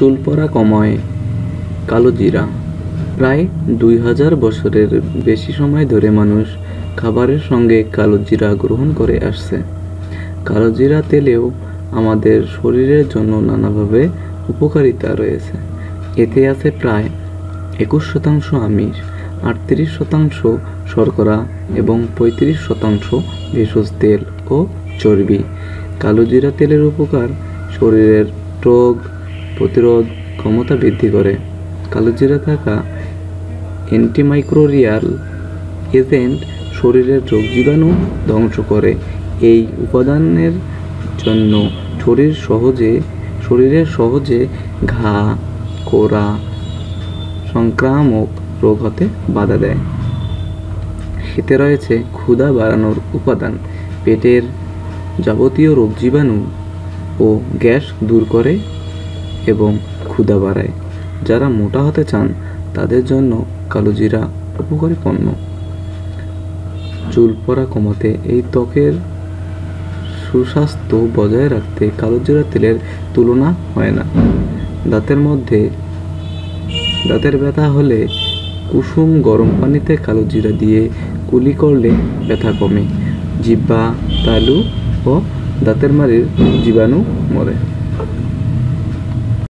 চুল পড়া কমায়, কালো জিরা। প্রায় দুই হাজার বছরের বেশি সময় ধরে মানুষ খাবারের সঙ্গে কালো জিরা গ্রহণ করে আসছে। কালো জিরা তেলেও আমাদের শরীরের জন্য নানাভাবে উপকারিতা রয়েছে। এতে আছে প্রায় একুশ শতাংশ আমিষ, আটত্রিশ শতাংশ শর্করা এবং পঁয়ত্রিশ শতাংশ ভেষজ তেল ও চর্বি। কালো জিরা তেলের উপকার শরীরের রোগ প্রতিরোধ ক্ষমতা বৃদ্ধি করে। কালো জিরা থাকা অ্যান্টিমাইক্রোরিয়াল এজেন্ট শরীরের রোগ জীবাণু ধ্বংস করে। এই উপাদানের জন্য শরীর সহজে, শরীরের সহজে ঘা, কোরা সংক্রামক রোগ হতে বাধা দেয়। এতে রয়েছে ক্ষুধা বাড়ানোর উপাদান। পেটের যাবতীয় রোগ জীবাণু ও গ্যাস দূর করে এবং ক্ষুধা বাড়ায়। যারা মোটা হতে চান, তাদের জন্য কালোজিরা উপকারী পণ্য। চুল পড়া কমাতে এই ত্বকের সুস্বাস্থ্য বজায় রাখতে কালোজিরা তেলের তুলনা হয় না। দাঁতের মধ্যে, দাঁতের ব্যথা হলে কুসুম গরম পানিতে কালো জিরা দিয়ে কুলি করলে ব্যথা কমে। জিব্বা, তালু ও দাঁতের মারির জীবাণু মরে।